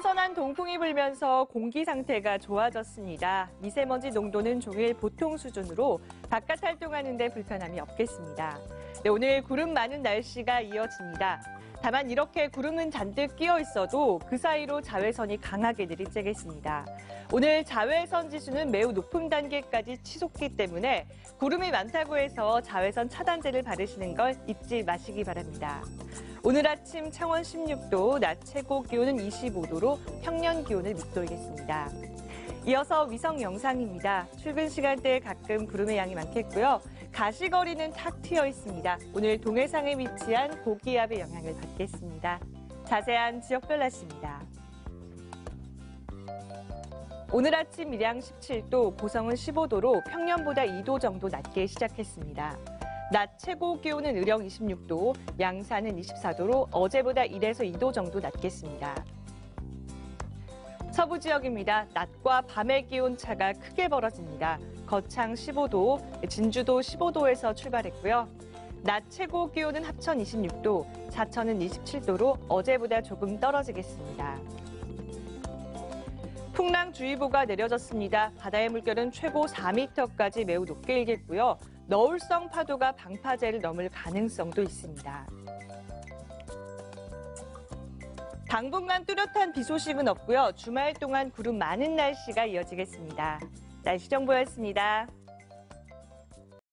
시원한 동풍이 불면서 공기 상태가 좋아졌습니다. 미세먼지 농도는 종일 보통 수준으로 바깥 활동하는 데 불편함이 없겠습니다. 네, 오늘 구름 많은 날씨가 이어집니다. 다만 이렇게 구름은 잔뜩 끼어 있어도 그 사이로 자외선이 강하게 내리쬐겠습니다. 오늘 자외선 지수는 매우 높은 단계까지 치솟기 때문에 구름이 많다고 해서 자외선 차단제를 바르시는 걸 잊지 마시기 바랍니다. 오늘 아침 창원 16도, 낮 최고 기온은 25도로 평년 기온을 밑돌겠습니다. 이어서 위성 영상입니다. 출근 시간대에 가끔 구름의 양이 많겠고요. 가시거리는 탁 트여 있습니다. 오늘 동해상에 위치한 고기압의 영향을 받겠습니다. 자세한 지역별 날씨입니다. 오늘 아침 밀양 17도, 고성은 15도로 평년보다 2도 정도 낮게 시작했습니다. 낮 최고 기온은 의령 26도, 양산은 24도로 어제보다 1에서 2도 정도 낮겠습니다. 서부 지역입니다. 낮과 밤의 기온 차가 크게 벌어집니다. 거창 15도, 진주도 15도에서 출발했고요. 낮 최고 기온은 합천 26도, 사천은 27도로 어제보다 조금 떨어지겠습니다. 풍랑주의보가 내려졌습니다. 바다의 물결은 최고 4m까지 매우 높게 일겠고요. 너울성 파도가 방파제를 넘을 가능성도 있습니다. 당분간 뚜렷한 비 소식은 없고요. 주말 동안 구름 많은 날씨가 이어지겠습니다. 날씨 정보였습니다.